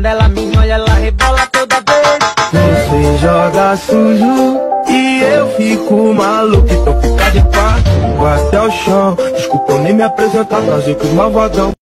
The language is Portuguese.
Quando ela me olha, ela rebola toda vez. Você joga sujo e eu fico maluco. Então fica de quatro, até o chão. Desculpa eu nem me apresentar, trazer com os malvadão.